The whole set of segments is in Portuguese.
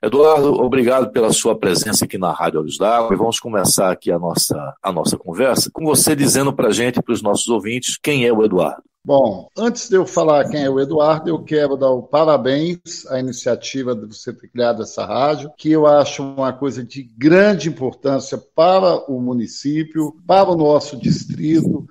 Eduardo, obrigado pela sua presença aqui na Rádio Olhos d'Água e vamos começar aqui a nossa, a nossa conversa com você dizendo para a gente, para os nossos ouvintes, quem é o Eduardo. Bom, antes de eu falar quem é o Eduardo, eu quero dar o parabéns à iniciativa de você ter criado essa rádio, que eu acho uma coisa de grande importância para o município, para o nosso distrito,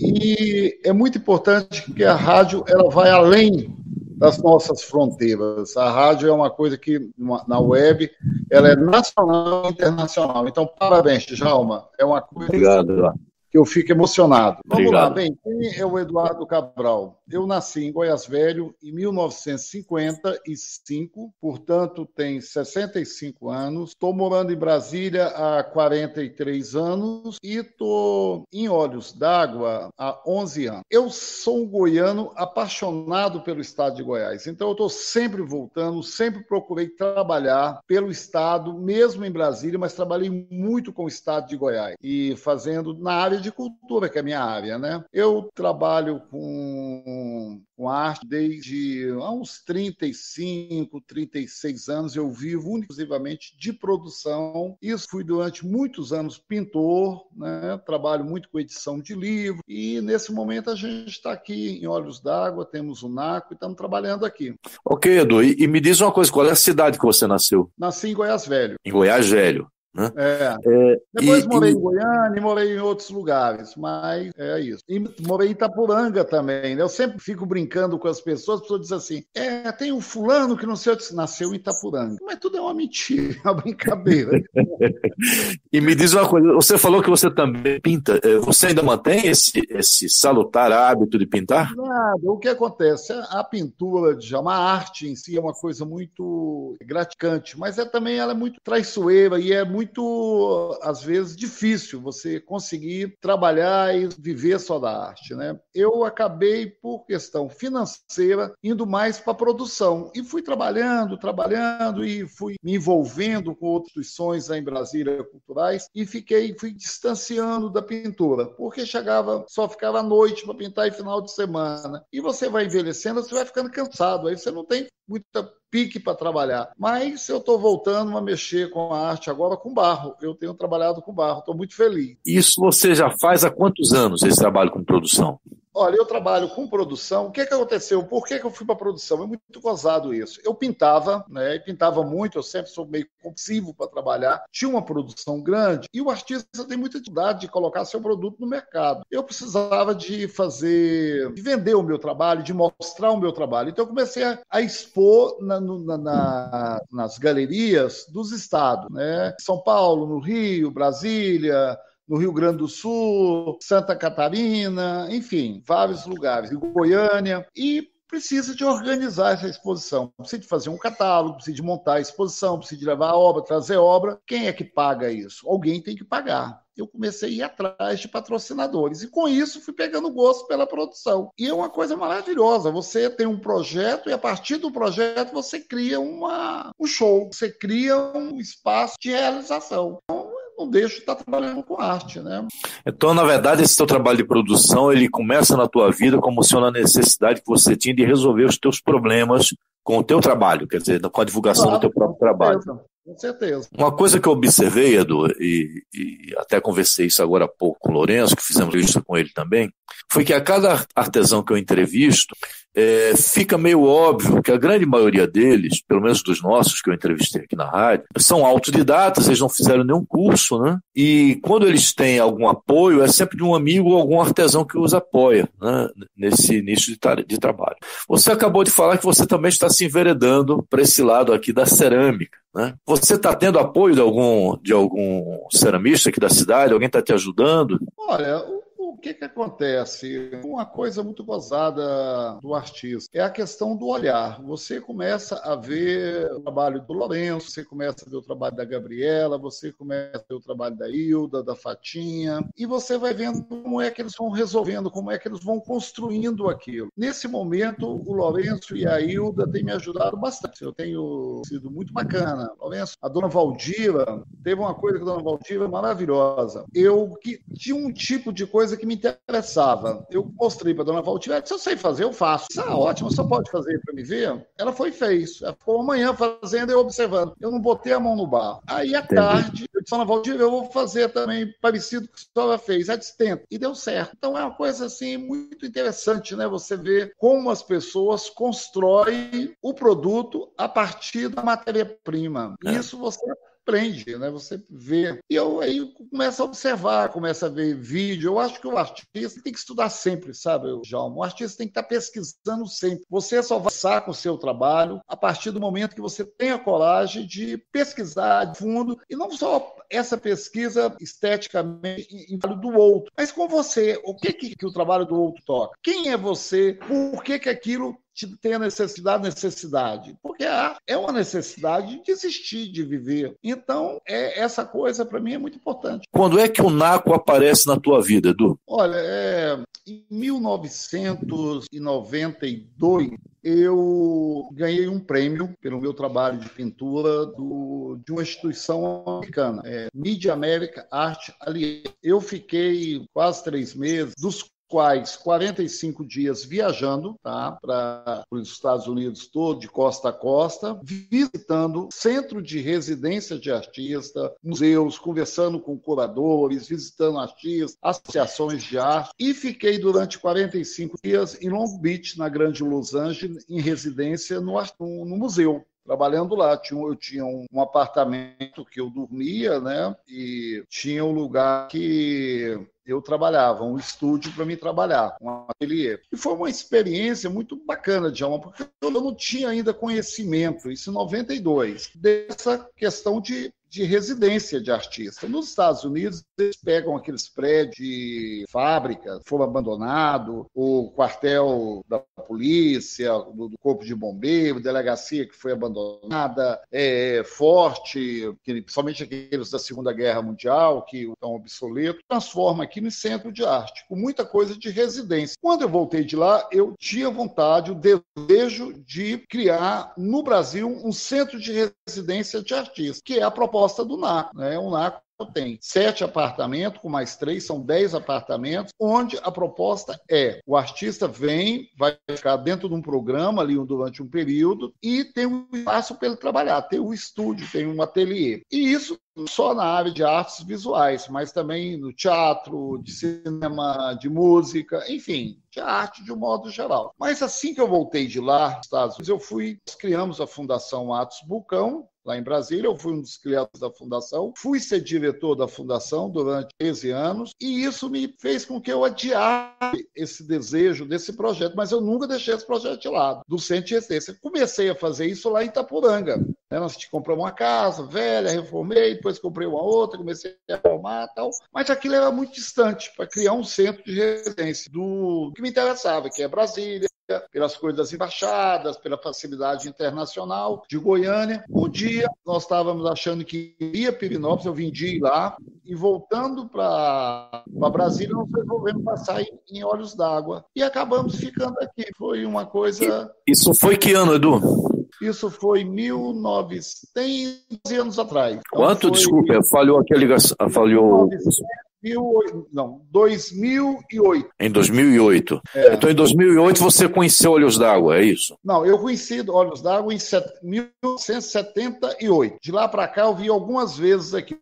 e é muito importante que a rádio ela vai além das nossas fronteiras. A rádio é uma coisa que na web ela é nacional e internacional. Então, parabéns, Djalma. É uma coisa Obrigado que eu fico emocionado. Vamos Obrigado. lá, bem, quem é o Eduardo Cabral? Eu nasci em Goiás Velho em 1955, portanto, tenho 65 anos. Estou morando em Brasília há 43 anos e estou em Olhos d'Água há 11 anos. Eu sou um goiano apaixonado pelo estado de Goiás, então eu estou sempre voltando, sempre procurei trabalhar pelo estado, mesmo em Brasília, mas trabalhei muito com o estado de Goiás e fazendo na área de cultura, que é a minha área, né? Eu trabalho com, com arte desde há uns 35, 36 anos. Eu vivo exclusivamente de produção. Isso fui durante muitos anos pintor, né? Trabalho muito com edição de livro e nesse momento a gente está aqui em Olhos d'Água, temos o NACO e estamos trabalhando aqui. Ok, Edu, e, e me diz uma coisa, qual é a cidade que você nasceu? Nasci em Goiás Velho. Em Goiás Velho. Né? É. É, Depois e, morei e... em Goiânia e morei em outros lugares, mas é isso. E morei em Itapuranga também. Né? Eu sempre fico brincando com as pessoas, as pessoas dizem assim: é, tem um fulano que não sei onde nasceu em Itapuranga. Mas tudo é uma mentira, é uma brincadeira. e me diz uma coisa: você falou que você também pinta. É, você ainda mantém esse, esse salutar hábito de pintar? Nada. O que acontece? A pintura, já uma arte em si, é uma coisa muito gratificante, mas é também ela é muito traiçoeira e é muito muito, às vezes, difícil você conseguir trabalhar e viver só da arte. Né? Eu acabei, por questão financeira, indo mais para a produção e fui trabalhando, trabalhando e fui me envolvendo com outras instituições em Brasília culturais e fiquei, fui distanciando da pintura, porque chegava, só ficava à noite para pintar em final de semana. E você vai envelhecendo, você vai ficando cansado, aí você não tem muita pique para trabalhar. Mas eu estou voltando a mexer com a arte agora com barro. Eu tenho trabalhado com barro, estou muito feliz. Isso você já faz há quantos anos esse trabalho com produção? Olha, eu trabalho com produção. O que, que aconteceu? Por que, que eu fui para produção? É muito gozado isso. Eu pintava, né? E pintava muito, eu sempre sou meio compulsivo para trabalhar. Tinha uma produção grande e o artista tem muita dificuldade de colocar seu produto no mercado. Eu precisava de fazer, de vender o meu trabalho, de mostrar o meu trabalho. Então eu comecei a, a expor na, na, na, nas galerias dos estados, né? São Paulo, no Rio, Brasília, no Rio Grande do Sul, Santa Catarina, enfim, vários lugares, em Goiânia, e precisa de organizar essa exposição. Precisa de fazer um catálogo, precisa de montar a exposição, precisa de levar a obra, trazer obra. Quem é que paga isso? Alguém tem que pagar. Eu comecei a ir atrás de patrocinadores e com isso fui pegando gosto pela produção. E é uma coisa maravilhosa. Você tem um projeto e a partir do projeto você cria uma, um show, você cria um espaço de realização. Então, não deixo de estar trabalhando com arte, né? Então, na verdade, esse teu trabalho de produção, ele começa na tua vida como sendo a necessidade que você tinha de resolver os teus problemas com o teu trabalho, quer dizer, com a divulgação claro, do teu próprio trabalho. Com certeza. Uma coisa que eu observei, Edu, e, e, até conversei isso agora há pouco com o Lourenço, que fizemos entrevista com ele também, foi que a cada artesão que eu entrevisto, é, fica meio óbvio que a grande maioria deles, pelo menos dos nossos que eu entrevistei aqui na rádio, são autodidatas, eles não fizeram nenhum curso, né? E quando eles têm algum apoio, é sempre de um amigo ou algum artesão que os apoia né? nesse início de, de trabalho. Você acabou de falar que você também está se enveredando para esse lado aqui da cerâmica. Né? Você está tendo apoio de algum, de algum ceramista aqui da cidade? Alguém está te ajudando? Olha, que, que acontece? Uma coisa muito gozada do artista é a questão do olhar. Você começa a ver o trabalho do Lourenço, você começa a ver o trabalho da Gabriela, você começa a ver o trabalho da Hilda, da Fatinha, e você vai vendo como é que eles vão resolvendo, como é que eles vão construindo aquilo. Nesse momento, o Lourenço e a Hilda têm me ajudado bastante. Eu tenho sido muito bacana. Lourenço, a dona Valdira, teve uma coisa com a dona Valdira maravilhosa. Eu que tinha um tipo de coisa que me me interessava. Eu mostrei para a dona Valtier, se eu sei fazer, eu faço. Ah, ótimo, você pode fazer para me ver? Ela foi e fez. Ela ficou amanhã fazendo e observando. Eu não botei a mão no barro. Aí, à tarde, eu disse, dona Valdir, eu vou fazer também parecido com o que a senhora fez. A disse, E deu certo. Então, é uma coisa, assim, muito interessante, né? Você ver como as pessoas constroem o produto a partir da matéria-prima. É. Isso você aprende, né? Você vê. E eu aí começo a observar, começo a ver vídeo. Eu acho que o artista tem que estudar sempre, sabe, João? O artista tem que estar pesquisando sempre. Você só vai com o seu trabalho a partir do momento que você tem a coragem de pesquisar de fundo e não só essa pesquisa esteticamente em do outro, mas com você. O que, que, que o trabalho do outro toca? Quem é você? Por que, que aquilo tem a necessidade, necessidade, porque é uma necessidade de existir, de viver. Então, é, essa coisa para mim é muito importante. Quando é que o NACO aparece na tua vida, Edu? Olha, é, em 1992, eu ganhei um prêmio pelo meu trabalho de pintura do, de uma instituição americana, é, Media America Art Alliance. Eu fiquei quase três meses, dos quais 45 dias viajando tá, para os Estados Unidos todo, de costa a costa, visitando centro de residência de artista, museus, conversando com curadores, visitando artistas, associações de arte, e fiquei durante 45 dias em Long Beach, na Grande Los Angeles, em residência no, no museu trabalhando lá. Eu tinha um apartamento que eu dormia, né? E tinha um lugar que eu trabalhava, um estúdio para mim trabalhar, um ateliê. E foi uma experiência muito bacana, Djalma, porque eu não tinha ainda conhecimento, isso em 92, dessa questão de de residência de artista. Nos Estados Unidos, eles pegam aqueles prédios de fábrica, foram abandonado, o quartel da polícia, do, do corpo de bombeiro, delegacia que foi abandonada, é, forte, que, principalmente aqueles da Segunda Guerra Mundial, que estão obsoletos, transforma aqui no centro de arte, com muita coisa de residência. Quando eu voltei de lá, eu tinha vontade, o desejo de criar no Brasil um centro de residência de artistas, que é a proposta do NACO. Né? O NACO tem sete apartamentos, com mais três, são dez apartamentos, onde a proposta é: o artista vem, vai ficar dentro de um programa ali durante um período e tem um espaço para ele trabalhar, tem um estúdio, tem um ateliê. E isso só na área de artes visuais, mas também no teatro, de cinema, de música, enfim, de arte de um modo geral. Mas assim que eu voltei de lá, Estados Unidos, eu fui, criamos a Fundação Atos Bulcão, lá em Brasília. Eu fui um dos criados da fundação, fui ser diretor da fundação durante 13 anos, e isso me fez com que eu adiasse esse desejo desse projeto, mas eu nunca deixei esse projeto de lado, do Centro de Essência. Comecei a fazer isso lá em Itapuranga. Né? Nós compramos uma casa velha, reformei, depois comprei uma outra, comecei a reformar tal, mas aquilo era muito distante para criar um centro de residência do que me interessava, que é Brasília, pelas coisas das embaixadas, pela facilidade internacional de Goiânia. Um dia nós estávamos achando que ia Pirinópolis, eu de lá, e voltando para Brasília, nós resolvemos passar em, em Olhos d'Água. E acabamos ficando aqui. Foi uma coisa. Isso foi que ano, Edu? Isso foi 1900 anos atrás. Então Quanto? Desculpa, falhou aqui a ligação. Falhou. 1900 não, 2008. Em 2008. É. Então, em 2008, você conheceu Olhos d'Água, é isso? Não, eu conheci Olhos d'Água em 1978. De lá para cá, eu vi algumas vezes aqui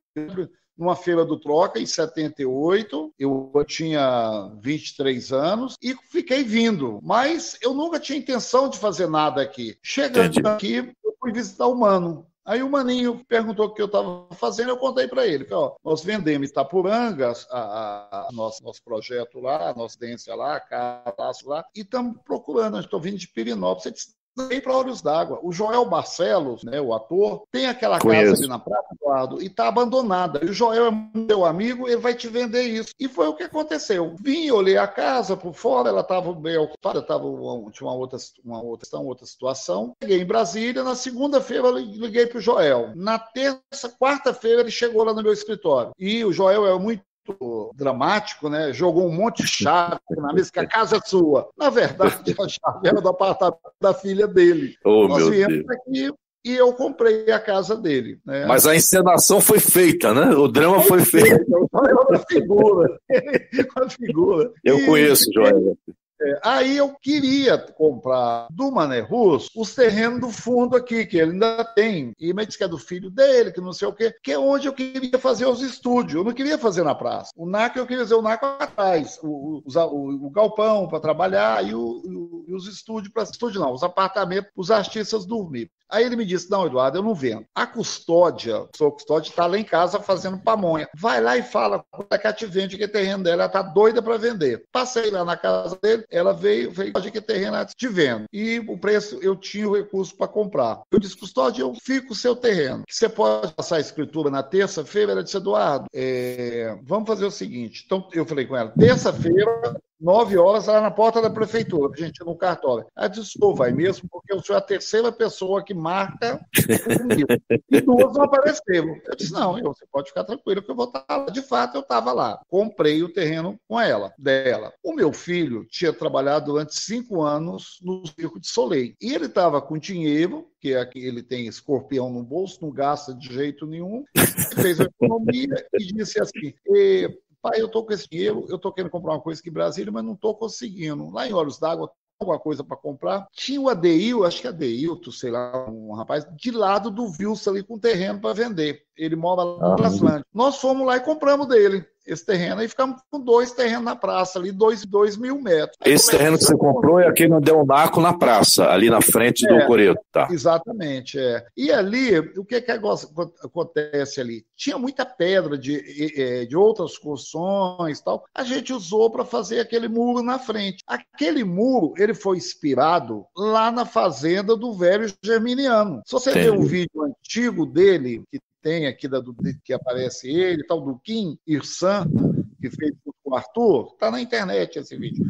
numa feira do Troca, em 78. Eu tinha 23 anos e fiquei vindo. Mas eu nunca tinha intenção de fazer nada aqui. Chegando Entendi. aqui, eu fui visitar o Mano. Aí o Maninho perguntou o que eu estava fazendo, eu contei para ele. Ó, nós vendemos Itapuranga, a, a, a nosso, nosso projeto lá, a nossa dência lá, a casa lá, e estamos procurando, estou vindo de Pirinópolis. Ele disse, nem para Olhos d'Água. O Joel Barcelos, né, o ator, tem aquela Conheço. casa ali na Praia Eduardo e está abandonada. E o Joel é meu amigo, ele vai te vender isso. E foi o que aconteceu. Vim, olhei a casa por fora, ela estava bem ocupada, tava, tinha uma outra, uma outra questão, outra situação. Cheguei em Brasília, na segunda-feira liguei para o Joel. Na terça, quarta-feira, ele chegou lá no meu escritório. E o Joel é muito dramático, né? Jogou um monte de chave na mesa, que a casa é sua. Na verdade, a chave era do apartamento da filha dele. Oh, Nós viemos Deus. aqui e eu comprei a casa dele. Né? Mas a encenação foi feita, né? O drama foi, feito. Uma figura. uma figura. Eu e, conheço, Joel. É, aí eu queria comprar do Mané Russo os terrenos do fundo aqui, que ele ainda tem. E me disse que é do filho dele, que não sei o quê, que é onde eu queria fazer os estúdios. Eu não queria fazer na praça. O NAC eu queria fazer o NAC atrás, o, o, o, o galpão para trabalhar e, e, os estúdios para estúdio não, os apartamentos para os artistas dormir. Aí ele me disse: Não, Eduardo, eu não vendo. A custódia, sua custódia, está lá em casa fazendo pamonha. Vai lá e fala com a vende que terreno dela. Ela está doida para vender. Passei lá na casa dele, ela veio, veio de que terreno ela te vendo. E o preço, eu tinha o recurso para comprar. Eu disse: Custódia, eu fico o seu terreno. Você pode passar a escritura na terça-feira? Ela disse: Eduardo, é, vamos fazer o seguinte. Então, eu falei com ela: terça-feira, nove horas lá na porta da prefeitura, gente no cartório. Disse, o vai mesmo, porque eu sou a terceira pessoa que marca comigo. E duas não apareceram. Eu disse, não, eu, você pode ficar tranquilo que eu vou estar lá. De fato, eu estava lá. Comprei o terreno com ela, dela. O meu filho tinha trabalhado durante cinco anos no Circo de Soleil. E ele estava com dinheiro, que é ele tem escorpião no bolso, não gasta de jeito nenhum, fez a economia e disse assim, pai, eu estou com esse dinheiro, eu estou querendo comprar uma coisa aqui em Brasília, mas não estou conseguindo. Lá em Olhos d'Água, alguma coisa para comprar. Tinha o Adeil, acho que é Adeilto, sei lá, um rapaz, de lado do Wilson ali com terreno para vender. Ele mora lá na ah, Nós fomos lá e compramos dele esse terreno, e ficamos com dois terrenos na praça, ali, dois, dois mil metros. Esse terreno que você comprou é aquele no Del Naco na praça, ali na frente é, do Coreto, tá? Exatamente, é. E ali, o que, que acontece ali? Tinha muita pedra de, de outras construções tal. A gente usou para fazer aquele muro na frente. Aquele muro, ele foi inspirado lá na fazenda do velho Germiniano. Se você ver um vídeo antigo dele, que tem aqui da, do, que aparece ele, tal, do Kim Irsan, que fez com o Arthur, está na internet esse vídeo.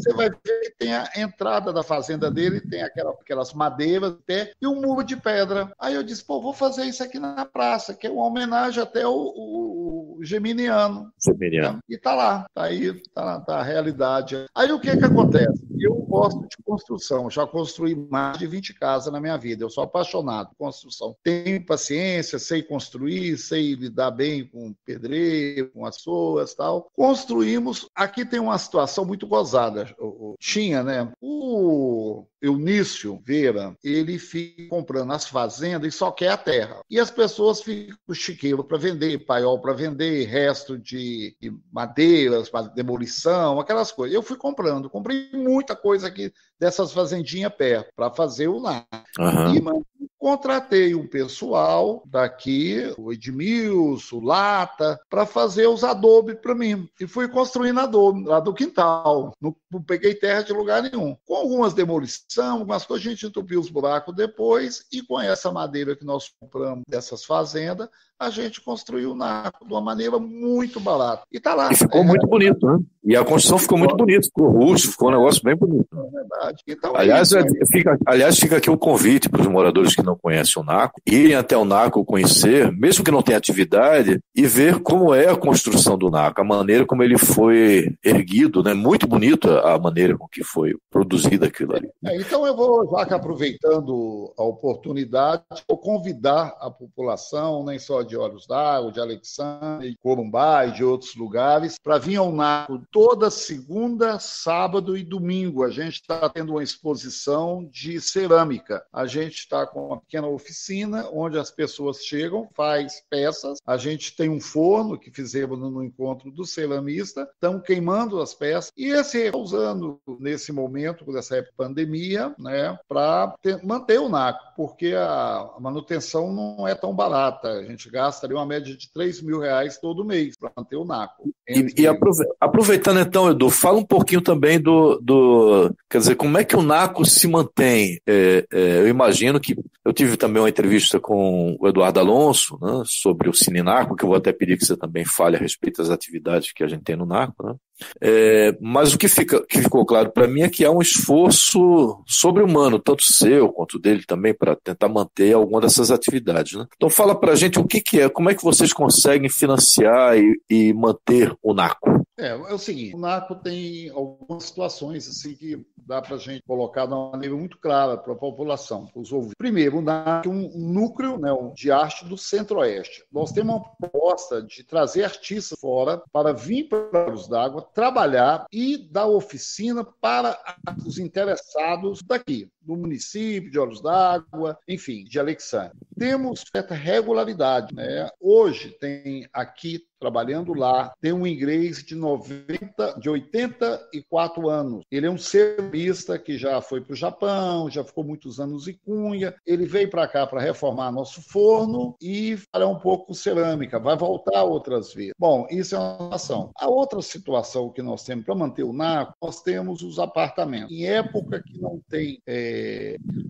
Você vai ver que tem a entrada da fazenda dele, tem aquela, aquelas madeiras pé, e um muro de pedra. Aí eu disse, pô, vou fazer isso aqui na praça, que é uma homenagem até o, o, o Geminiano. Geminiano. E tá lá, tá aí, tá, tá a realidade. Aí o que que acontece? Eu gosto de construção, já construí mais de 20 casas na minha vida, eu sou apaixonado por construção. Tenho paciência, sei construir, sei lidar bem com pedreiro, com as pessoas tal. Construímos, aqui tem uma situação muito gozada, tinha, né? O Eunício Vera, ele fica comprando as fazendas e só quer a terra. E as pessoas ficam com chiqueiro para vender, paiol para vender, resto de madeiras para demolição, aquelas coisas. Eu fui comprando, comprei muita coisa aqui dessas fazendinhas perto para fazer o lá. Uhum. E contratei um pessoal daqui, o Edmilson, o Lata, para fazer os adobe para mim. E fui construindo adobe lá do quintal. Não, não, peguei terra de lugar nenhum. Com algumas demolições, algumas coisas, a gente entupiu os buracos depois e com essa madeira que nós compramos dessas fazendas, a gente construiu o NACO de uma maneira muito barata. E está lá. E ficou é, muito bonito, né? E a construção ficou muito bonita, ficou rústico, ficou um negócio bem bonito. É verdade. Então, é aliás, é fica, aliás, fica aqui o convite para os moradores que não conhecem o NACO, irem até o NACO conhecer, mesmo que não tenha atividade, e ver como é a construção do NACO, a maneira como ele foi erguido, né? Muito bonito a maneira com que foi produzida aquilo ali. É, então eu vou, já que aproveitando a oportunidade, vou convidar a população, nem só de de Olhos d'Água, de Alexandre, de Corumbá e de outros lugares, para vir ao NACO toda segunda, sábado e domingo. A gente está tendo uma exposição de cerâmica. A gente está com uma pequena oficina onde as pessoas chegam, faz peças. A gente tem um forno que fizemos no encontro do ceramista, estão queimando as peças e esse usando nesse momento, por essa época pandemia, né, para manter o NACO, porque a manutenção não é tão barata. A gente gasta ali uma média de 3 mil reais todo mês para manter o NACO. E, e, aproveitando então, Edu, fala um pouquinho também do, do. Quer dizer, como é que o NACO se mantém? É, é, eu imagino que. Eu tive também uma entrevista com o Eduardo Alonso né, sobre o Cine NACO, que eu vou até pedir que você também fale a respeito das atividades que a gente tem no NACO. Né? É, mas o que, fica, que ficou claro para mim é que há um esforço sobre-humano, tanto seu quanto dele também, para tentar manter alguma dessas atividades. Né? Então fala para a gente o que, que é, como é que vocês conseguem financiar e, e manter o NACO? É, é o seguinte, o NACO tem algumas situações assim que dá para a gente colocar de uma maneira muito clara para a população, para os ouvintes. Primeiro, o NACO é um núcleo né, de arte do Centro-Oeste. Nós temos uma proposta de trazer artistas fora para vir para os d'água, trabalhar e dar oficina para os interessados daqui do município de Olhos d'Água, enfim, de Alexandre. Temos certa regularidade, né? Hoje tem aqui trabalhando lá, tem um inglês de 90, de 84 anos. Ele é um servista que já foi para o Japão, já ficou muitos anos em Cunha. Ele veio para cá para reformar nosso forno e fará um pouco cerâmica. Vai voltar outras vezes. Bom, isso é uma situação. A outra situação que nós temos para manter o NACO, nós temos os apartamentos. Em época que não tem é,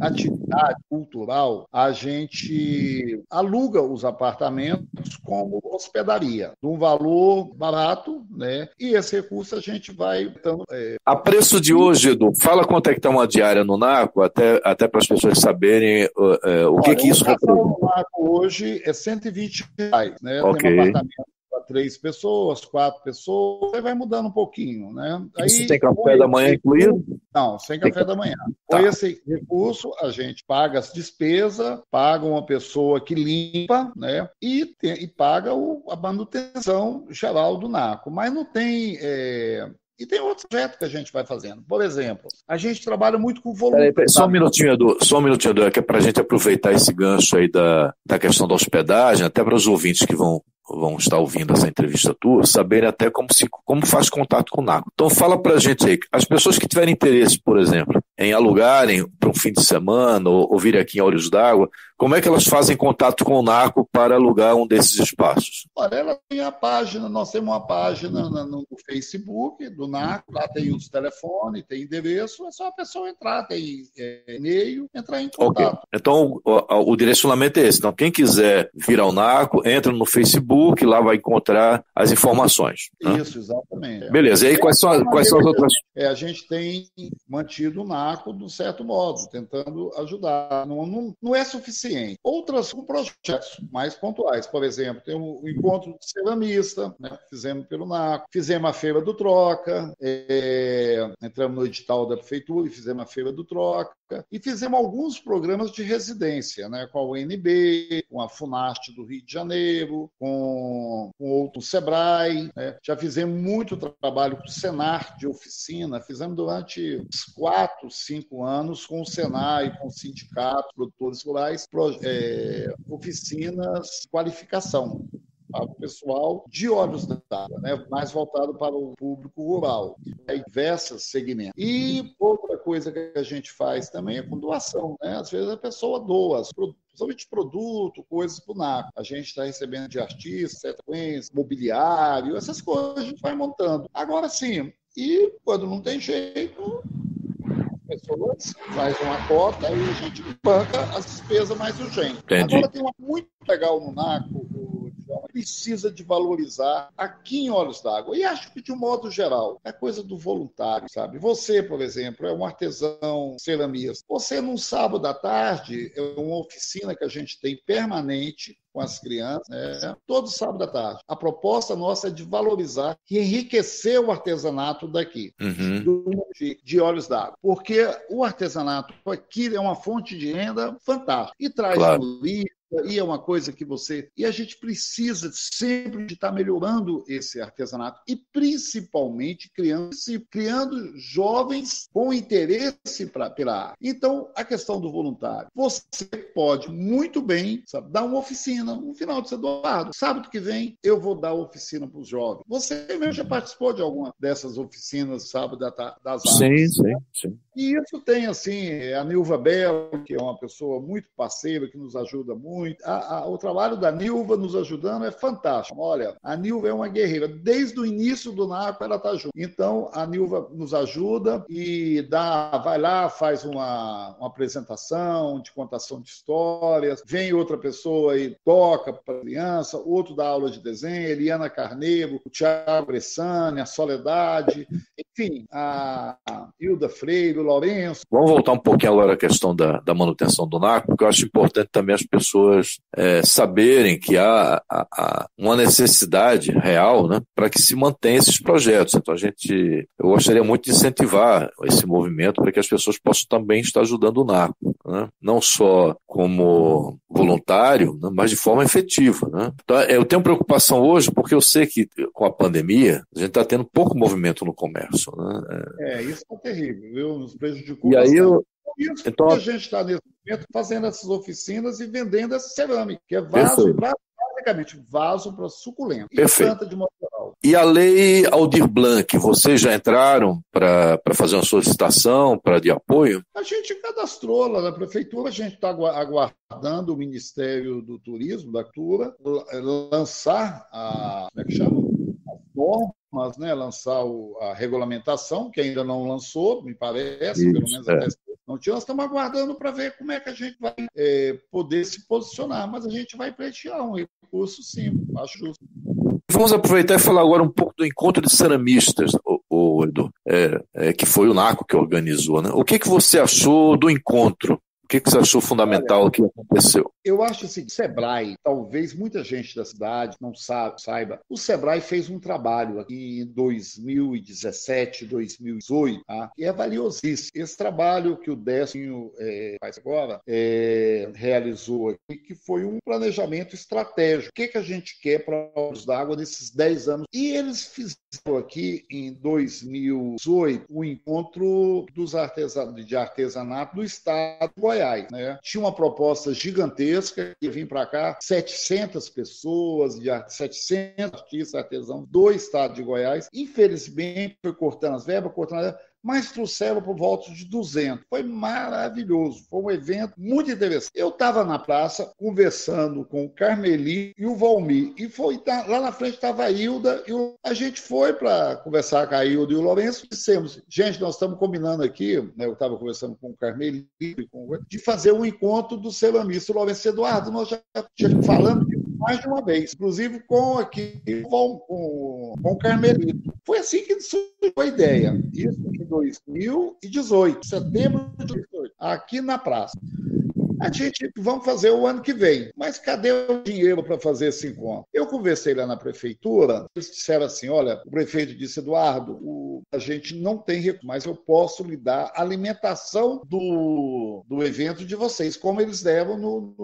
atividade cultural, a gente aluga os apartamentos como hospedaria de um valor barato, né? E esse recurso a gente vai. Então, é... A preço de hoje, Edu, fala quanto é que está uma diária no NACO, até, até para as pessoas saberem uh, uh, o que, Olha, que isso representa. No NACO hoje é 120 reais, né? Okay. Tem um apartamento três pessoas, quatro pessoas, aí vai mudando um pouquinho, né? Aí, Isso tem café da manhã incluído? Não, sem café da manhã. Tá. Com esse recurso, a gente paga as despesas, paga uma pessoa que limpa, né? E, tem, e paga o, a manutenção geral do NACO. Mas não tem é, e tem outros projetos que a gente vai fazendo. Por exemplo, a gente trabalha muito com volume. só um minutinho, Edu, só um minutinho, Edu, que é para a gente aproveitar esse gancho aí da, da questão da hospedagem, até para os ouvintes que vão vão estar ouvindo essa entrevista tua, saberem até como, se, como faz contato com o NACO. Então fala pra gente aí, as pessoas que tiverem interesse, por exemplo, em alugarem para um fim de semana ou, ou virem aqui em Olhos d'Água, como é que elas fazem contato com o NACO para alugar um desses espaços? Olha, ela tem a página, nós temos uma página no Facebook do NACO, lá tem os telefones, tem endereço, é só a pessoa entrar, tem é, e-mail, entrar em contato. Okay. Então o, o, direcionamento é esse. Então, quem quiser vir ao NACO, entra no Facebook, lá vai encontrar as informações. Né? Isso, exatamente. Beleza, e aí quais são, quais são as outras? É, a gente tem mantido o NACO de um certo modo, tentando ajudar. Não, não, não é suficiente. Outras com projetos mais pontuais. Por exemplo, tem o, o encontro de ceramista, né? fizemos pelo NACO, fizemos a Feira do Troca, é, entramos no edital da Prefeitura e fizemos a Feira do Troca, e fizemos alguns programas de residência, né? com a UNB, com a FUNAST do Rio de Janeiro, com, com outro Sebrae. Né? Já fizemos muito trabalho com o Senar de oficina, fizemos durante quatro, cinco anos com o Senai, com o sindicato, produtores rurais, é, oficinas de qualificação para o pessoal de olhos d'água, né? mais voltado para o público rural, diversos segmentos. E outra coisa que a gente faz também é com doação. Né? Às vezes a pessoa doa, principalmente produto, coisas para o NACO. A gente está recebendo de artistas, mobiliário, essas coisas a gente vai montando. Agora sim, e quando não tem jeito, pessoas, faz uma cota e a gente banca as despesas mais urgentes. Entendi. Agora tem uma muito legal no NACO, precisa de valorizar aqui em Olhos d'Água. E acho que, de um modo geral, é coisa do voluntário, sabe? Você, por exemplo, é um artesão ceramista. Você, num sábado à tarde, é uma oficina que a gente tem permanente com as crianças, né? todo sábado à tarde. A proposta nossa é de valorizar e enriquecer o artesanato daqui, uhum. de, de olhos d'água. Porque o artesanato aqui é uma fonte de renda fantástica e traz claro. turismo, e é uma coisa que você. E a gente precisa sempre de estar melhorando esse artesanato e principalmente criando, criando jovens com interesse pra, pela arte. Então, a questão do voluntário. Você pode muito bem sabe, dar uma oficina no final de ser doado. Sábado que vem eu vou dar oficina para os jovens. Você mesmo já participou de alguma dessas oficinas sábado das artes? Sim, sim, sim. E isso tem, assim, a Nilva Belo, que é uma pessoa muito parceira, que nos ajuda muito. A, a, o trabalho da Nilva nos ajudando é fantástico. Olha, a Nilva é uma guerreira. Desde o início do NACO, ela está junto. Então, a Nilva nos ajuda e dá, vai lá, faz uma, uma apresentação de contação de histórias. Vem outra pessoa e toca para a criança, outro dá aula de desenho, Eliana Carneiro, o Tiago Bressani, a Soledade, enfim, a Hilda Freire, o Lourenço. Vamos voltar um pouquinho agora à questão da, da manutenção do NACO, porque eu acho importante também as pessoas pessoas é, saberem que há, há, há, uma necessidade real né, para que se mantenha esses projetos. Então, a gente, eu gostaria muito de incentivar esse movimento para que as pessoas possam também estar ajudando o NARCO, né? não só como voluntário, né, mas de forma efetiva. Né? Então, eu tenho preocupação hoje porque eu sei que com a pandemia a gente está tendo pouco movimento no comércio. Né? É, isso é terrível, viu? Nos prejudicou e aí eu, isso então, a gente está nesse momento fazendo essas oficinas e vendendo essa cerâmica, que é vaso, basicamente vaso para suculento Perfeito. e planta de modo geral. E a lei Aldir Blanc, vocês já entraram para fazer uma solicitação para de apoio? A gente cadastrou lá na prefeitura, a gente está aguardando o Ministério do Turismo, da Cultura, lançar a. Como é que chama? As normas mas né, lançar o, a regulamentação, que ainda não lançou, me parece, Isso, pelo menos é. até não tinha. Nós estamos aguardando para ver como é que a gente vai é, poder se posicionar, mas a gente vai pleitear um recurso, sim, acho justo. Vamos aproveitar e falar agora um pouco do encontro de ceramistas, o, o Edu, é, é, que foi o NACO que organizou. Né? O que, que você achou do encontro? que, que você achou fundamental que aconteceu? Eu acho assim, o Sebrae, talvez muita gente da cidade não saiba, o Sebrae fez um trabalho aqui em 2017, 2018, tá? e é valiosíssimo. Esse trabalho que o Décimo é, faz agora, é, realizou aqui, que foi um planejamento estratégico. O que, que a gente quer para os d'água nesses 10 anos? E eles fizeram aqui em 2018 o um encontro dos artesan de artesanato do estado de. Goiás. Né? Tinha uma proposta gigantesca, ia vir para cá 700 pessoas, de 700 artistas artesãos do estado de Goiás. Infelizmente, foi cortando as verbas, cortando as verbas mas trouxeram por volta de 200. Foi maravilhoso, foi um evento muito interessante. Eu estava na praça conversando com o Carmeli e o Valmir, e foi lá na frente estava a Hilda, e a gente foi para conversar com a Hilda e o Lourenço, e dissemos, gente, nós estamos combinando aqui, né, eu estava conversando com o Carmeli, de fazer um encontro do ceramista Lourenço Eduardo, nós já tínhamos falando mais de uma vez, inclusive com aqui com, com, com Carmelito. Foi assim que surgiu a ideia. Isso em 2018, setembro de 2018, aqui na praça. A gente vamos fazer o ano que vem. Mas cadê o dinheiro para fazer esse encontro? Eu conversei lá na prefeitura, eles disseram assim: olha, o prefeito disse, Eduardo, o, a gente não tem recurso, mas eu posso lhe dar alimentação do, do evento de vocês, como eles deram no,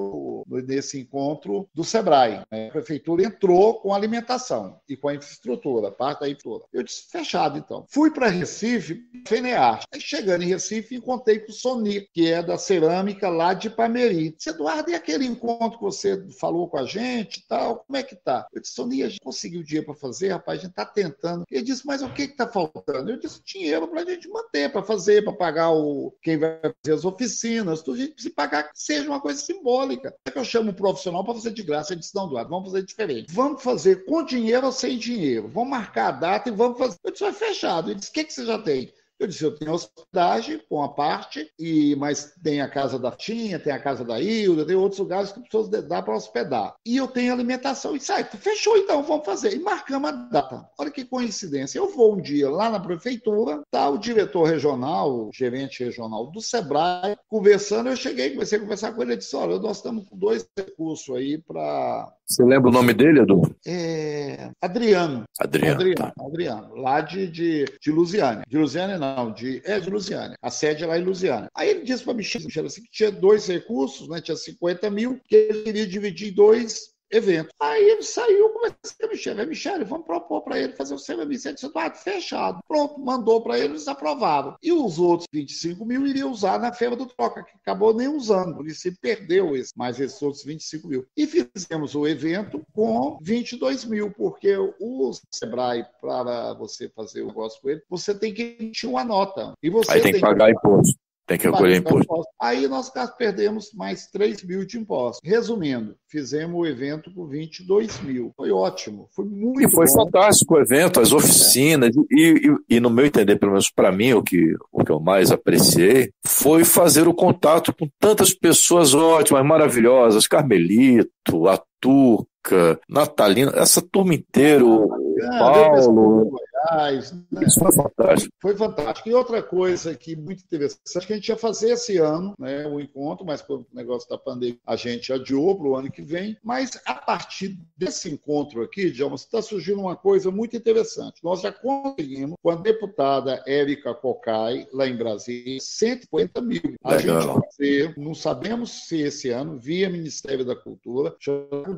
no, nesse encontro do Sebrae. Né? A prefeitura entrou com alimentação e com a infraestrutura, parte da infraestrutura. Eu disse, fechado então. Fui para Recife, Fenearte. Aí chegando em Recife, encontrei com o Soni, que é da cerâmica lá de Paris Ipameri. Disse, Eduardo, e aquele encontro que você falou com a gente e tal, como é que tá? Eu disse, Sonia, a gente conseguiu dia para fazer, rapaz, a gente tá tentando. Ele disse, mas o que que tá faltando? Eu disse, dinheiro para a gente manter, para fazer, para pagar o quem vai fazer as oficinas, tudo, a gente precisa pagar que seja uma coisa simbólica. É que eu chamo um profissional para fazer de graça. Ele disse, não, Eduardo, vamos fazer diferente. Vamos fazer com dinheiro ou sem dinheiro. Vamos marcar a data e vamos fazer. Eu disse, vai fechado. Ele disse, o que, que você já tem? Eu disse, eu tenho hospedagem com a parte, e mas tem a casa da Tinha, tem a casa da Hilda, tem outros lugares que as pessoas dá para hospedar. E eu tenho alimentação. E sai, fechou então, vamos fazer. E marcamos a data. Olha que coincidência. Eu vou um dia lá na prefeitura, tá o diretor regional, o gerente regional do Sebrae, conversando. Eu cheguei, comecei a conversar com ele. Ele disse: olha, nós estamos com dois recursos aí para você lembra o nome dele, Edu? É... Adriano. Adriano. Adriano, tá. Adriano lá de, de, de Lusiânia. De Lusiânia, não, de, é de Lusiânia. A sede é lá em Lusiânia. Aí ele disse para Michel, Michel assim, que tinha dois recursos, né? Tinha 50 mil, que ele queria dividir em dois evento. Aí ele saiu, comecei a Michele, é Michele, vamos propor para ele fazer o disse, Eduardo, fechado. Pronto, mandou para ele, eles aprovaram. E os outros 25 mil iria usar na feira do troca, que acabou nem usando, o município perdeu esse, mais esses outros 25 mil. E fizemos o evento com 22 mil, porque o Sebrae, para você fazer o negócio com ele, você tem que emitir uma nota. E você Aí tem, tem que pagar que... imposto. Tem que recolher imposto. Aí nós perdemos mais 3 mil de impostos. Resumindo, fizemos o evento com 22 mil. Foi ótimo, foi muito E foi bom. fantástico o evento, as oficinas. É. E, e, e, no meu entender, pelo menos para mim, o que, o que eu mais apreciei foi fazer o contato com tantas pessoas ótimas, maravilhosas. Carmelito, a Turca, Natalina, essa turma inteira, ah, Paulo. Sociais. Né? Isso foi fantástico. Foi fantástico. E outra coisa que muito interessante, que a gente ia fazer esse ano, né, o encontro, mas por negócio da pandemia a gente adiou para o ano que vem. Mas a partir desse encontro aqui, Djalma, está surgindo uma coisa muito interessante. Nós já conseguimos, com a deputada Érica Cocai, lá em Brasília, 150 mil. A Legal. gente vai fazer, não sabemos se esse ano, via Ministério da Cultura, já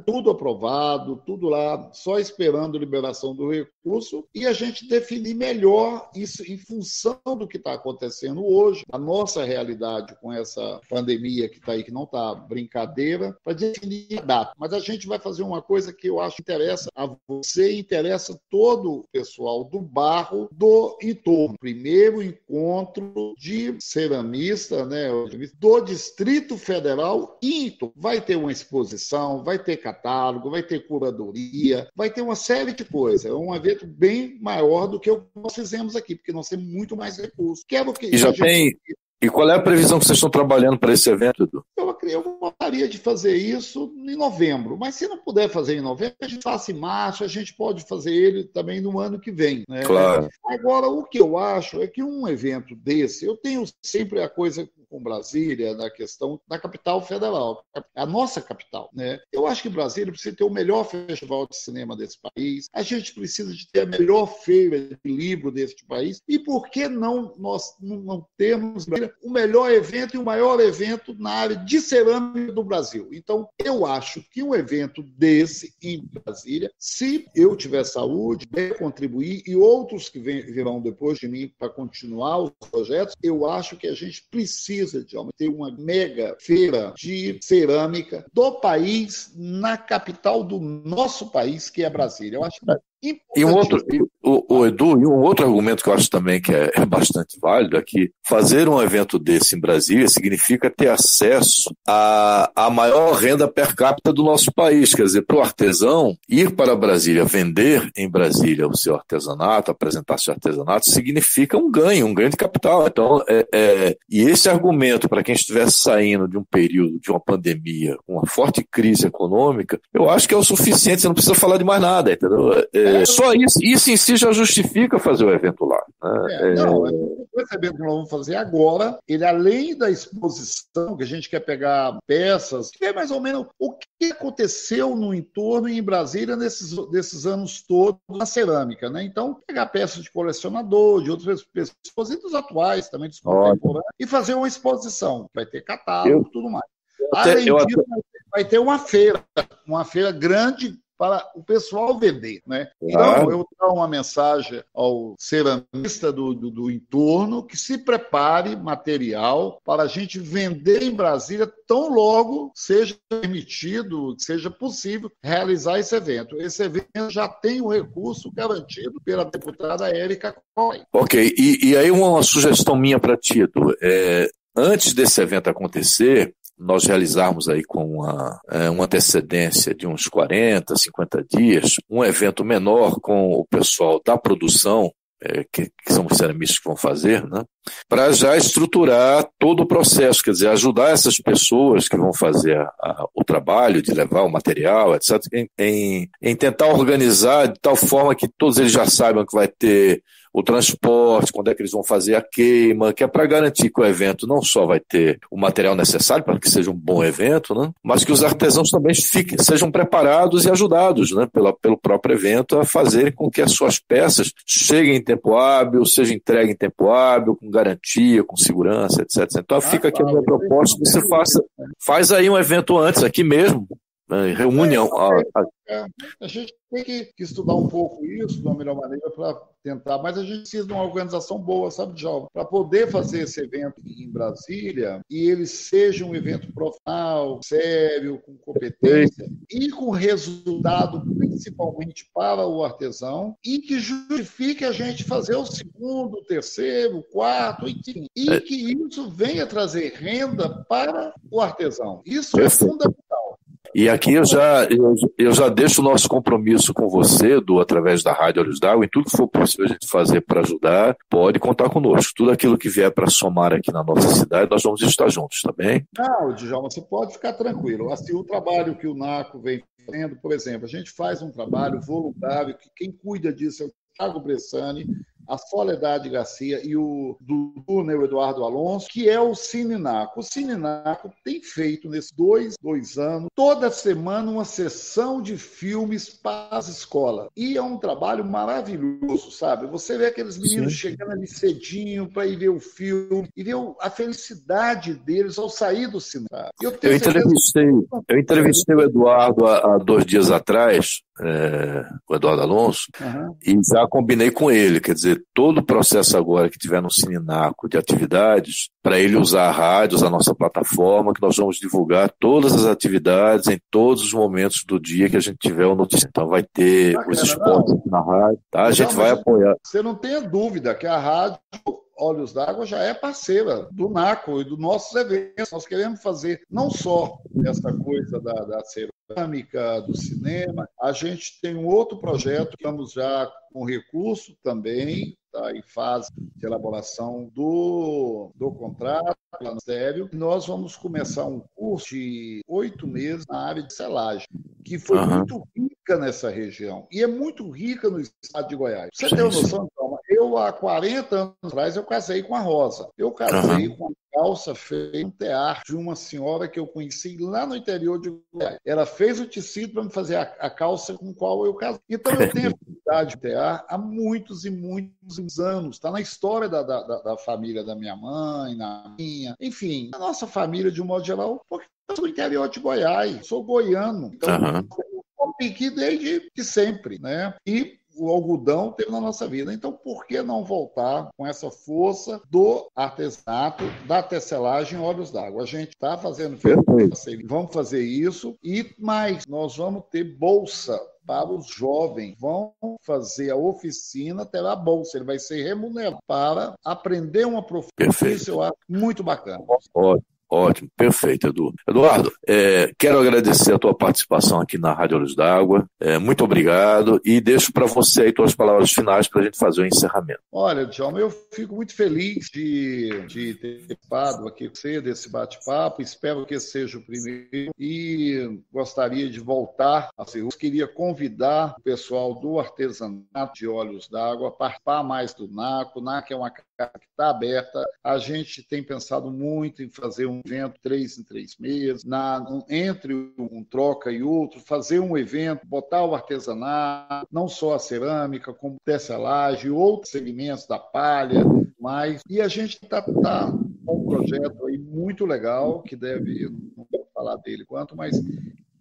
tudo aprovado, tudo lá, só esperando liberação do recurso, e a gente definir melhor isso em função do que está acontecendo hoje, a nossa realidade com essa pandemia que está aí, que não está brincadeira, para definir a data. Mas a gente vai fazer uma coisa que eu acho que interessa a você, interessa todo o pessoal do barro do entorno. Primeiro encontro de ceramista, né, do Distrito Federal e vai ter uma exposição, vai ter catálogo, vai ter curadoria, vai ter uma série de coisas. É um evento bem maior do que o que nós fizemos aqui, porque nós temos muito mais recursos. Quero que e já tem e qual é a previsão que vocês estão trabalhando para esse evento, Edu? Eu, eu gostaria de fazer isso em novembro, mas se não puder fazer em novembro, a gente faça em março, a gente pode fazer ele também no ano que vem. Né? Claro. Agora, o que eu acho é que um evento desse, eu tenho sempre a coisa com Brasília na questão da capital federal, a nossa capital. Né? Eu acho que Brasília precisa ter o melhor festival de cinema desse país, a gente precisa de ter a melhor feira de livro deste país, e por que não nós não temos o melhor evento e o maior evento na área de cerâmica do Brasil? Então, eu acho que um evento desse em Brasília, se eu tiver saúde, contribuir, e outros que virão depois de mim para continuar os projetos, eu acho que a gente precisa precisa de ter uma mega feira de cerâmica do país na capital do nosso país, que é Brasília. Eu acho e um outro, o, o, Edu, e um outro argumento que eu acho também que é, é, bastante válido é que fazer um evento desse em Brasília significa ter acesso à, à maior renda per capita do nosso país. Quer dizer, para o artesão ir para Brasília, vender em Brasília o seu artesanato, apresentar seu artesanato, significa um ganho, um ganho de capital. Então, é, é, e esse argumento para quem estivesse saindo de um período de uma pandemia, uma forte crise econômica, eu acho que é o suficiente, você não precisa falar de mais nada, entendeu? É, é, só isso, isso em si já justifica fazer o evento lá. Né? É, não, é, esse evento que nós vamos fazer agora, ele além da exposição, que a gente quer pegar peças, ver mais ou menos o que aconteceu no entorno em Brasília nesses, nesses anos todos na cerâmica. Né? Então, pegar peças de colecionador, de outras pessoas, e dos atuais também, dos contemporâneos, e fazer uma exposição. Vai ter catálogo e tudo mais. Além disso, até... vai ter uma feira, uma feira grande para o pessoal vender. Né? Então, eu dou uma mensagem ao ceramista do, do, do, entorno que se prepare material para a gente vender em Brasília tão logo seja permitido, seja possível realizar esse evento. Esse evento já tem o recurso garantido pela deputada Érica Coy. Ok, e, e aí uma sugestão minha para ti, Edu. É, antes desse evento acontecer, nós realizarmos aí com uma, é, uma antecedência de uns 40, 50 dias, um evento menor com o pessoal da produção, é, que, que, são os ceramistas que vão fazer, né, para já estruturar todo o processo, quer dizer, ajudar essas pessoas que vão fazer a, a, o trabalho de levar o material, etc., em, em, em tentar organizar de tal forma que todos eles já saibam que vai ter o transporte, quando é que eles vão fazer a queima, que é para garantir que o evento não só vai ter o material necessário para que seja um bom evento, né, mas que os artesãos também fiquem, sejam preparados e ajudados né, pela, pelo próprio evento a fazerem com que as suas peças cheguem em tempo hábil, sejam entregues em tempo hábil, com garantia, com segurança, etc. Então fica aqui a minha proposta, você faça, faz aí um evento antes, aqui mesmo, né, reúne a, a, é, a gente tem que, que, estudar um pouco isso de uma melhor maneira para tentar, mas a gente precisa de uma organização boa, sabe, Djalma? Para poder fazer esse evento em Brasília e ele seja um evento profissional, sério, com competência e com resultado principalmente para o artesão e que justifique a gente fazer o segundo, o terceiro, o quarto, enfim, e é. que isso venha trazer renda para o artesão. Isso é fundamental. E aqui eu já, eu, eu, já deixo o nosso compromisso com você, do através da Rádio Olhos d'Água, e tudo que for possível a gente fazer para ajudar, pode contar conosco. Tudo aquilo que vier para somar aqui na nossa cidade, nós vamos estar juntos, tá bem? Não, Djalma, você pode ficar tranquilo. Assim, o trabalho que o NACO vem fazendo, por exemplo, a gente faz um trabalho voluntário, que quem cuida disso é o Thiago Bressani, a Soledade Garcia e o Dudu, né, o Eduardo Alonso, que é o Cininaco. O Cininaco tem feito, nesses dois, dois anos, toda semana uma sessão de filmes para as escolas. E é um trabalho maravilhoso, sabe? Você vê aqueles meninos Sim. chegando ali cedinho para ir ver o filme e ver a felicidade deles ao sair do cinema. Eu, eu entrevistei, eu entrevistei o Eduardo há, há dois dias atrás, é, o Eduardo Alonso, uhum. e já combinei com ele, quer dizer, todo o processo agora que tiver no Sininaco de atividades, para ele usar a rádio, usar a nossa plataforma, que nós vamos divulgar todas as atividades em todos os momentos do dia que a gente tiver o notícia. Então vai ter Bacana, os esportes na rádio, tá? A gente vai apoiar. Você não tenha dúvida que a rádio Olhos d'Água já é parceira do NACO e dos nossos eventos. Nós queremos fazer não só essa coisa da, da cerâmica, do cinema, a gente tem um outro projeto, estamos já com recurso também, está em fase de elaboração do, do contrato lá no Ministério. Nós vamos começar um curso de oito meses na área de selagem, que foi uhum. muito rica nessa região e é muito rica no estado de Goiás. Você tem uma noção, então, eu há 40 anos atrás eu casei com a Rosa. Eu casei uhum. com calça feita um tear de uma senhora que eu conheci lá no interior de Goiás. Ela fez o tecido para me fazer a, a, calça com qual eu casei. Então eu tenho atividade de tear há muitos e muitos anos. Está na história da, da, da, família da minha mãe, na minha, enfim, a nossa família de um modo geral, porque eu sou do interior de Goiás, sou goiano. Então, uhum. eu aqui desde sempre, né? E o algodão teve na nossa vida. Então, por que não voltar com essa força do artesanato, da tecelagem Olhos d'Água? A gente está fazendo, vamos fazer isso e mais, nós vamos ter bolsa para os jovens. Vão fazer a oficina, terá bolsa, ele vai ser remunerado para aprender uma profissão. Isso eu acho muito bacana. Ótimo. Ótimo, perfeito, Edu. Eduardo, é, quero agradecer a tua participação aqui na Rádio Olhos d'Água. É, muito obrigado e deixo para você aí tuas palavras finais para a gente fazer o encerramento. Olha, Djalma, eu fico muito feliz de, de ter participado aqui com você desse bate-papo. Espero que seja o primeiro e gostaria de voltar a ser. Eu queria convidar o pessoal do artesanato de Olhos d'Água a participar mais do NACO. O NACO é uma que está aberta. A gente tem pensado muito em fazer um evento três em três meses, na, entre um troca e outro, fazer um evento, botar o artesanato, não só a cerâmica, como tecelagem, outros segmentos da palha, mais. E a gente está tá com um projeto aí muito legal, que deve, não vou falar dele quanto, mas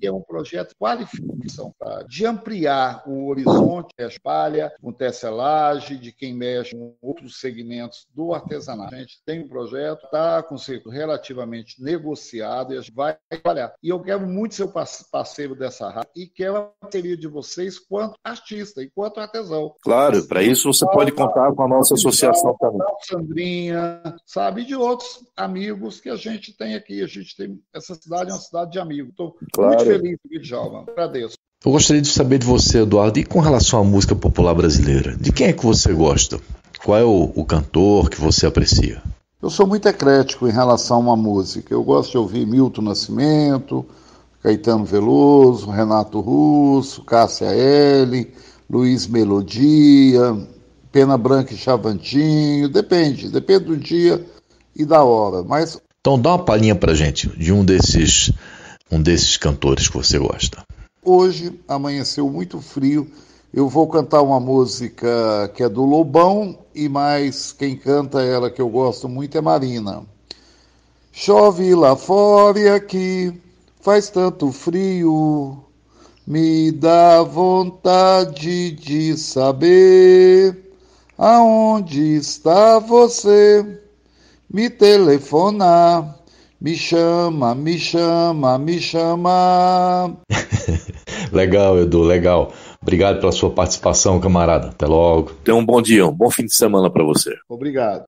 é um projeto de qualificação, tá? de ampliar o horizonte da espalha, com tecelagem, de quem mexe com outros segmentos do artesanato. A gente tem um projeto, está com o relativamente negociado e a gente vai trabalhar. E eu quero muito ser parceiro dessa rádio e quero a parceria de vocês quanto artista e quanto artesão. Claro, para isso você pode contar com a nossa associação também. Sandrinha, sabe, e de outros amigos que a gente tem aqui. A gente tem essa cidade é uma cidade de amigos. Estou claro. muito feliz, Djalma. Agradeço. Eu gostaria de saber de você, Eduardo, e com relação à música popular brasileira, de quem é que você gosta? Qual é o, o cantor que você aprecia? Eu sou muito eclético em relação a uma música. Eu gosto de ouvir Milton Nascimento, Caetano Veloso, Renato Russo, Cássia L, Luiz Melodia, Pena Branca e Chavantinho, depende, depende do dia e da hora. Mas então dá uma palhinha pra gente de um desses um desses cantores que você gosta? Hoje amanheceu muito frio. Eu vou cantar uma música que é do Lobão e mais quem canta ela que eu gosto muito é Marina. Chove lá fora e aqui faz tanto frio, me dá vontade de saber aonde está você, me telefonar me chama, me chama, me chama. legal, Edu, legal. Obrigado pela sua participação, camarada. Até logo. Tenha um bom dia, um bom fim de semana para você. Obrigado.